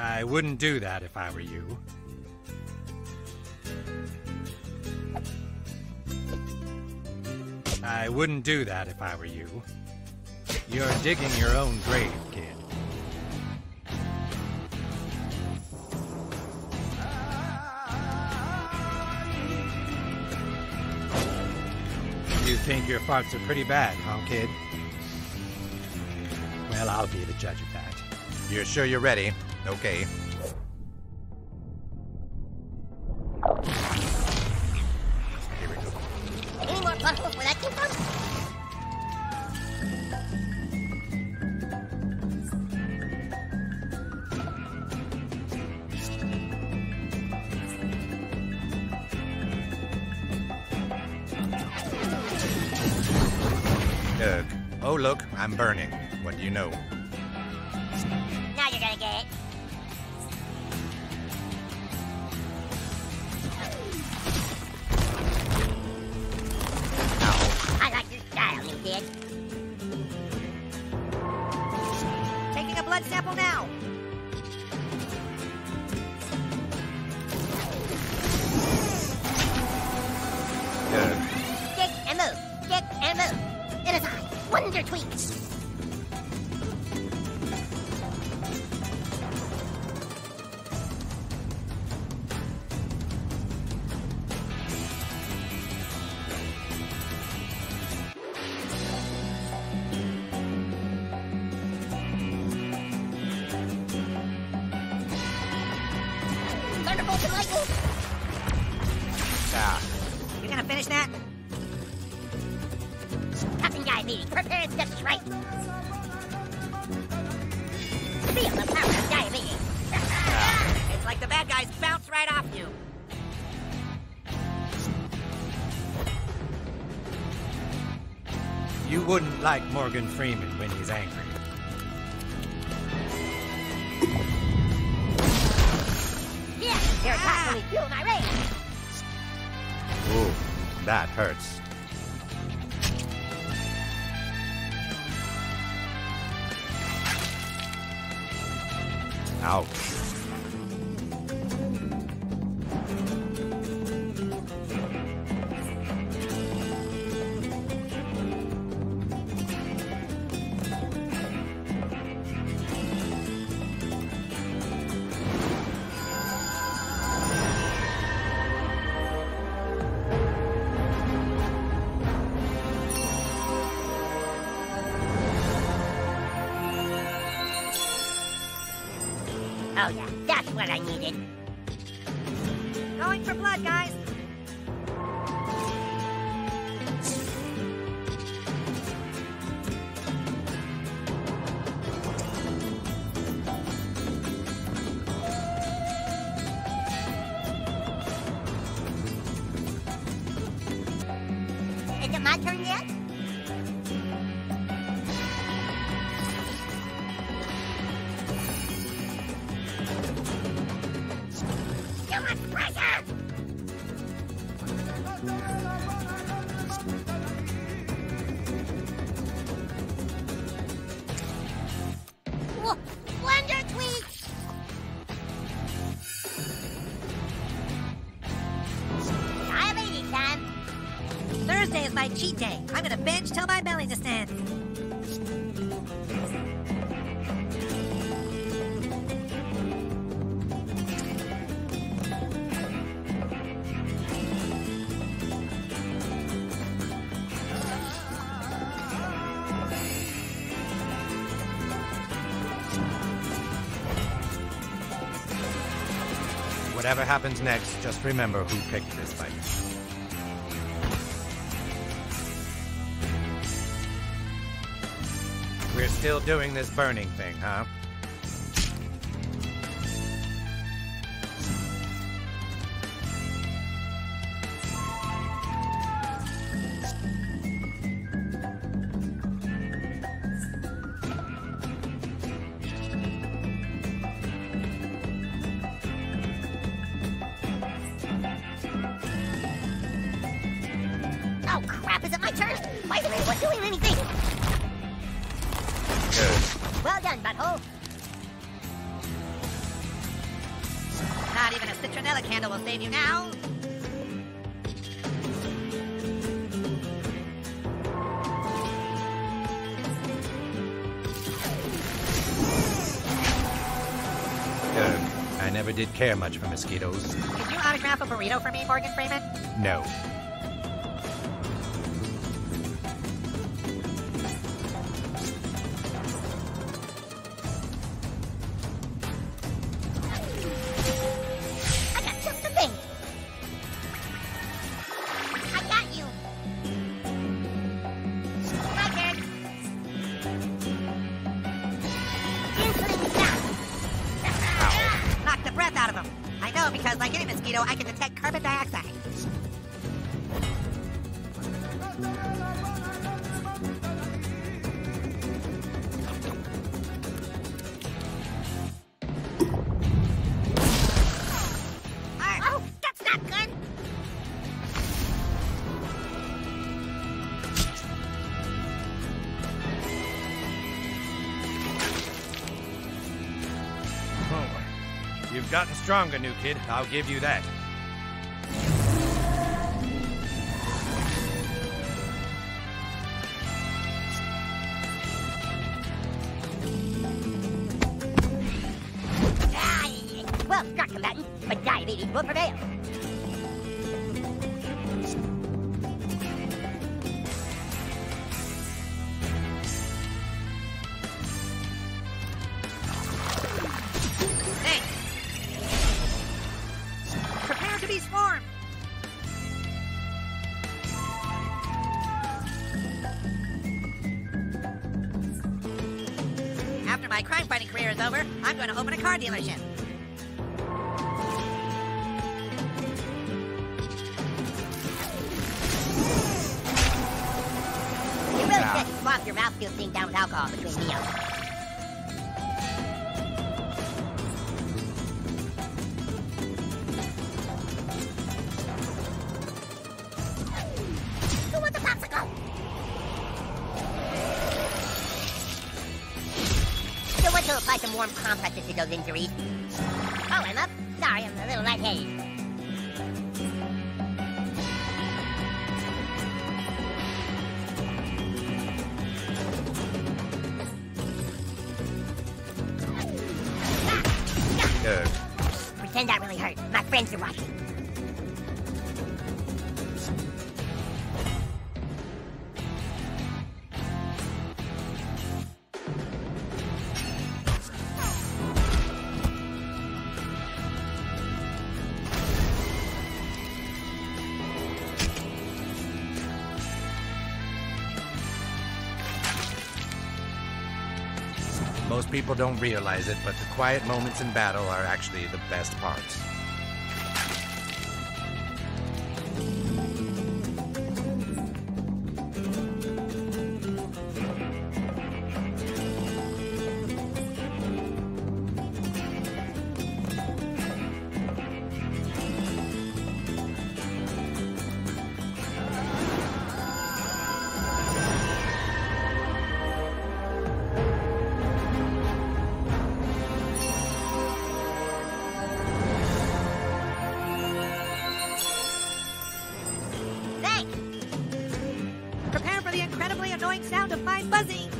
I wouldn't do that if I were you. I wouldn't do that if I were you. You're digging your own grave, kid. You think your farts are pretty bad, huh, kid? Well, I'll be the judge of that. You're sure you're ready? Okay. Here we go. Any more where that came? Oh, look, I'm burning. What do you know? Thunderbolt and lightning. Ah. You gonna finish that? Captain Diabetes, prepare to strike. Feel the power of diabetes. It's like the bad guys bounce right off you. You wouldn't like Morgan Freeman when he's angry. My rage. Ooh, that hurts. Ouch. Cheat day. I'm gonna binge till my belly distends. Whatever happens next, just remember who picked this fight. Still doing this burning thing, huh? Oh crap, is it my turn? Why isn't anyone doing anything? Candle will save you now. I never did care much for mosquitoes. Could you autograph a burrito for me, Morgan Freeman? No. Carbon dioxide. Oh, that's not good. Oh, you've gotten stronger, new kid. I'll give you that. Struck, combatant, but diabetes will prevail. Thanks. Prepare to be swarmed. After my crime fighting career is over, I'm going to open a car dealership. Swap your mouthfeel thing down with alcohol between meals. Popsicle? You'll want to apply some warm compresses to those injuries. Oh, up. Sorry, I'm a little lightheaded. Pretend that really hurt. My friends are watching. Most people don't realize it, but the quiet moments in battle are actually the best parts. Thanks. Prepare for the incredibly annoying sound of my buzzing.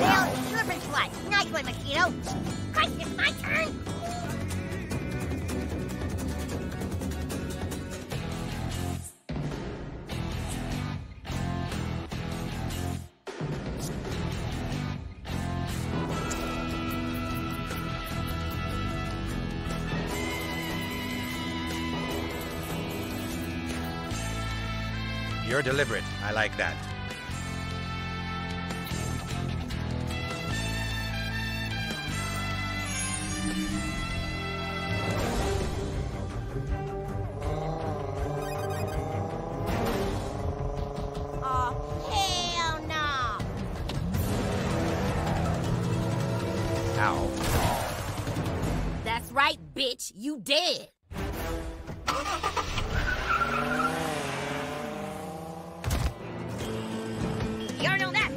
Well, sure been slut. Nice one, mosquito. Christ, it's my turn. You're deliberate. I like that. Oh, hell no. Ow. That's right, bitch. You dead.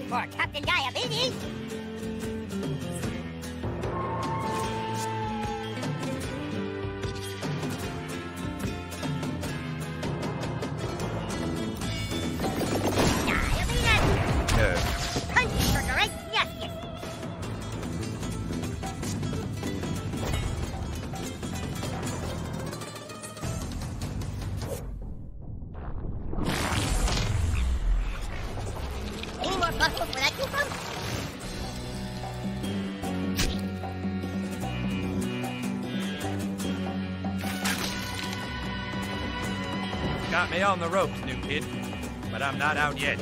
For Captain Diabetes. Me on the ropes, new kid. But I'm not out yet.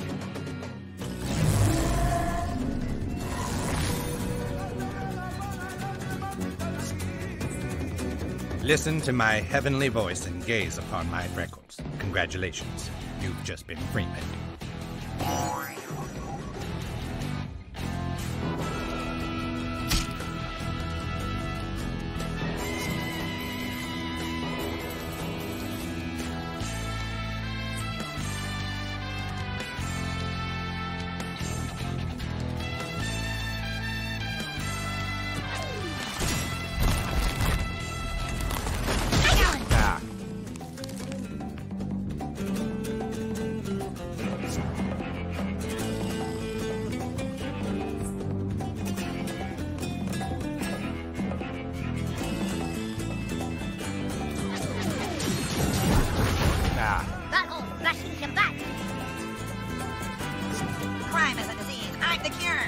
Listen to my heavenly voice and gaze upon my freckles. Congratulations. You've just been Freeman. Rushing to butt. Crime is a disease. I'm the cure.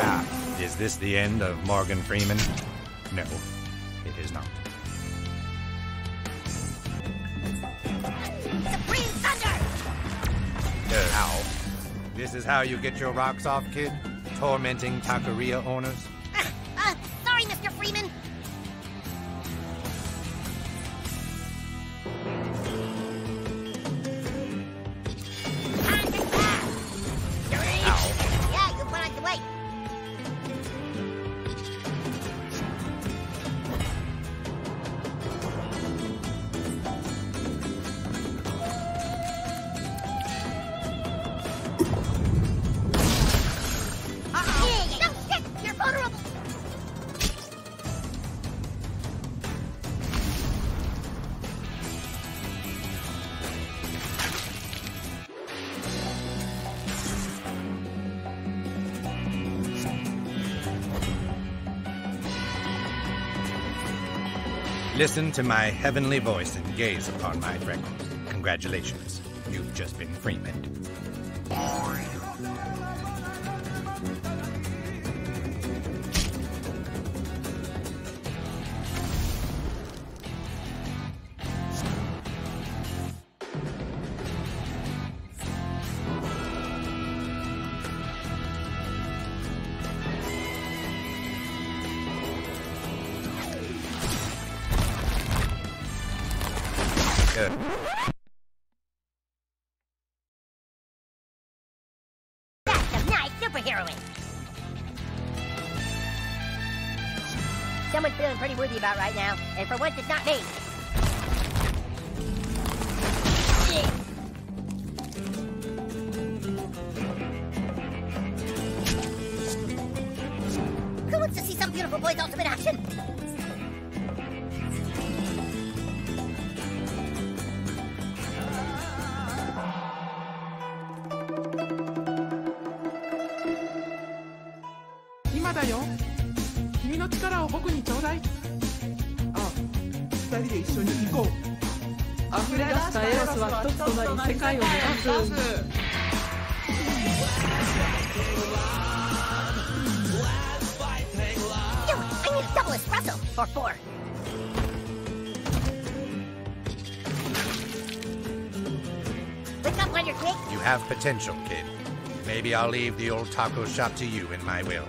Ah, is this the end of Morgan Freeman? No, it is not. Supreme Thunder! Uh, Ow. This is how you get your rocks off, kid? Tormenting taqueria owners? Mr. Freeman. Listen to my heavenly voice and gaze upon my freckles. Congratulations. You've just been Freeman. Uh, That's some nice superheroing. Someone's feeling pretty woozy about right now, and for once it's not me. Who wants to see some beautiful boy's ultimate action? "だよ君の力を僕にちょうだい」あ二人で一緒に行こう溢れ出したエロスは一つとなり世界を目指す Yo, I need a double espresso for four. Wake up on your kick. you have potential, kid. Maybe I'll leave the old taco shop to you in my will.